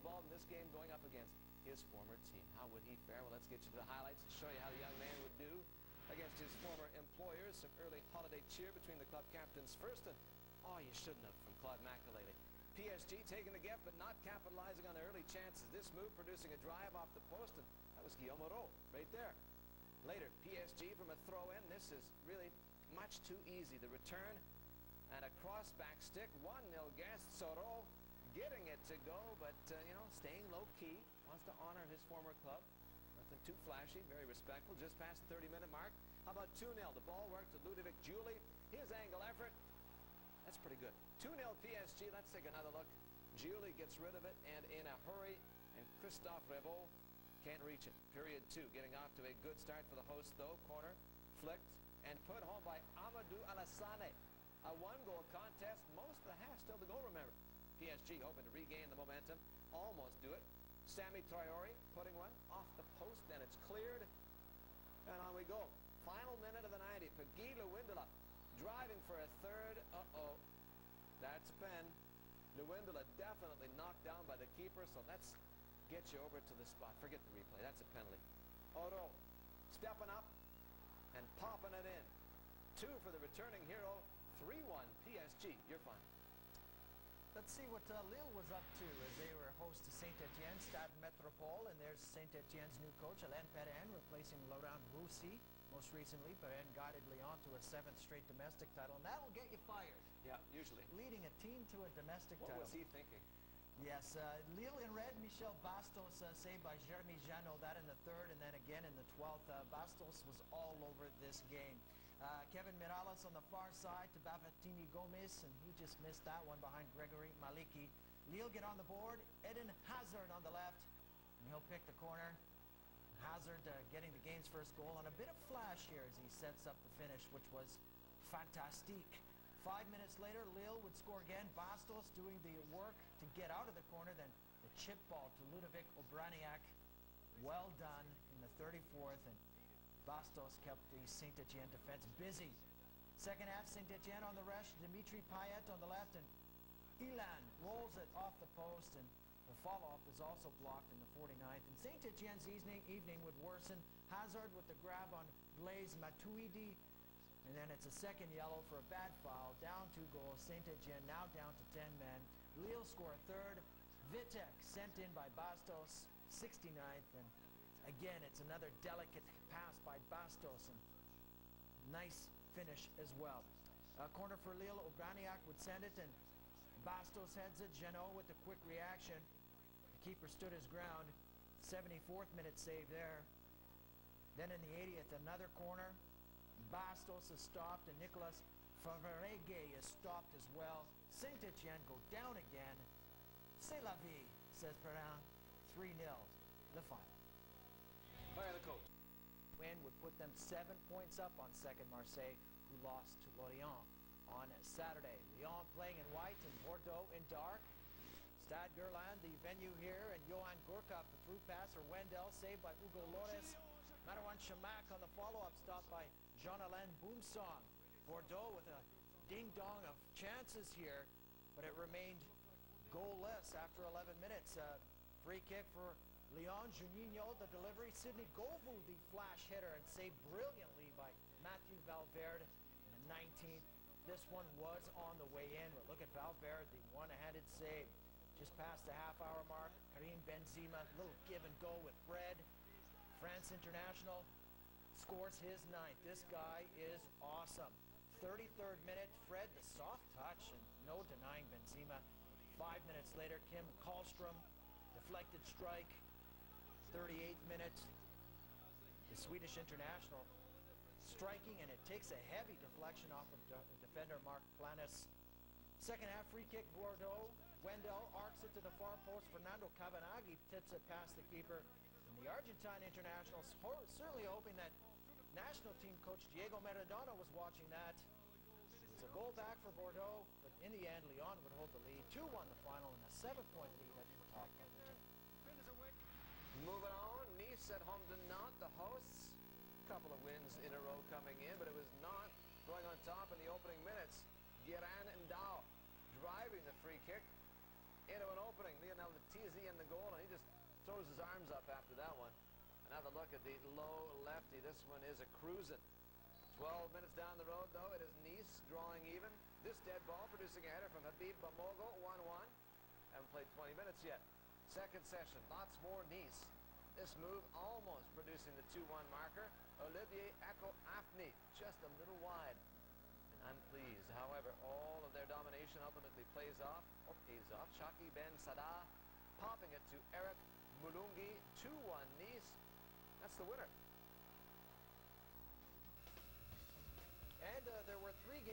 involved in this game going up against his former team. How would he fare? Well, let's get you to the highlights and show you how the young man would do against his former employers. Some early holiday cheer between the club captains first, and oh, you shouldn't have from Claude Makelele. PSG taking the gift, but not capitalizing on the early chances. This move producing a drive off the post, and that was Guillaume Hoarau right there. Later, PSG from a throw-in. This is really much too easy. The return and a cross-back stick. 1-0 Guest. Hoarau getting it to go, but, uh, you know, staying low-key. Wants to honor his former club. Nothing too flashy, very respectful. Just past the 30-minute mark. How about 2-0? The ball worked to Ludovic Giuly. His angle effort. That's pretty good. 2-0 PSG. Let's take another look. Giuly gets rid of it, and in a hurry, and Christophe Revault can't reach it. Period two. Getting off to a good start for the host, though. Corner flicked and put home by Amadou Alassane. A one-goal contest. Most of the half still to go, remember. PSG hoping to regain the momentum. Almost do it. Sammy Traore putting one off the post, and it's cleared. And on we go. Final minute of the 90. Péguy Luyindula driving for a third. Uh-oh. That's Ben. Luyindula definitely knocked down by the keeper, so that's get you over to the spot. Forget the replay. That's a penalty. Hoarau stepping up and popping it in. Two for the returning hero. 3-1 PSG. You're fine. Let's see what uh, Lille was up to as they were host to Saint-Etienne, Stade Metropole, and there's Saint-Etienne's new coach, Alain Perrin, replacing Laurent Roussey. Most recently, Perrin guided Lyon to a seventh straight domestic title, and that will get you fired. Yeah, usually. Leading a team to a domestic what title. What was he thinking? Yes, uh, Lille in red, Michel Bastos uh, saved by Jeremy Janot, that in the third, and then again in the 12th. Uh, Bastos was all over this game. Uh, Kevin Mirallas on the far side to Bafétimbi Gomis, and he just missed that one behind Gregory Malicki. Lille get on the board, Eden Hazard on the left, and he'll pick the corner. Hazard uh, getting the game's first goal on a bit of flash here as he sets up the finish, which was fantastique. Five minutes later, Lille would score again. Bastos doing the work to get out of the corner. Then the chip ball to Ludovic Obraniak. Well done in the 34th. And Bastos kept the Saint-Etienne defense busy. Second half, Saint-Etienne on the rush. Dimitri Payet on the left. And Ilan rolls it off the post. And the follow-up is also blocked in the 49th. And Saint-Etienne's evening, evening would worsen. Hazard with the grab on Blaise Matuidi and then it's a second yellow for a bad foul. Down two goals. Saint-Etienne now down to 10 men. Lille score a third. Vitek sent in by Bastos, 69th. And again, it's another delicate pass by Bastos. And nice finish as well. A corner for Lille. Obraniak would send it. And Bastos heads it. Janot with a quick reaction. The keeper stood his ground. 74th minute save there. Then in the 80th, another corner. Bastos is stopped, and Nicolas Fauvergue is stopped as well. Saint-Etienne go down again. C'est la vie, says Perrin. 3-0, the final. Win would put them seven points up on second Marseille, who lost to Lorient on Saturday. Lyon playing in white and Bordeaux in dark. Stade Gerland, the venue here, and Yoann Gourcuff, the through passer. Wendell saved by Hugo Lloris. Marouane Chamakh on the follow-up stop by Jean-Alain Boumsong. Bordeaux with a ding-dong of chances here, but it remained goalless after 11 minutes. Uh, free kick for Leon Juninho, the delivery. Sidney Govou, the flash hitter, and saved brilliantly by Mathieu Valverde in the 19th. This one was on the way in, but look at Valverde, the one-handed save. Just past the half-hour mark, Karim Benzema, little give and go with Fred. France International scores his ninth. This guy is awesome. 33rd minute, Fred, the soft touch, and no denying Benzema. Five minutes later, Kim Kallstrom, deflected strike. 38th minute, the Swedish international striking, and it takes a heavy deflection off of de defender Marc Planus. Second half free kick, Bordeaux. Wendell arcs it to the far post. Fernando Cavenaghi tips it past the keeper. And the Argentine internationals certainly hoping that national team coach Diego Maradona was watching that. It's a goal back for Bordeaux, but in the end, Lyon would hold the lead. 2-1 the final and a seven-point lead at the top of the team. Moving on, Nice at home to Nantes, the hosts. A couple of wins in a row coming in, but it was not going on top in the opening minutes. Guirane and N'Daw driving the free kick into an opening. Lionel Letizia in the goal, and he just throws his arms up after that one. Another look at the low lefty. This one is a cruising. 12 minutes down the road, though, it is Nice drawing even. This dead ball producing a header from Habib Bamogo, 1-1. Haven't played 20 minutes yet. Second session, lots more Nice. This move almost producing the 2-1 marker. Olivier Echo Afni, just a little wide. And unpleased. However, all of their domination ultimately plays off, or pays off. Chaouki Ben Saada popping it to Eric Mouloungui. 2-1 Nice. That's the winner. And uh, there were three games.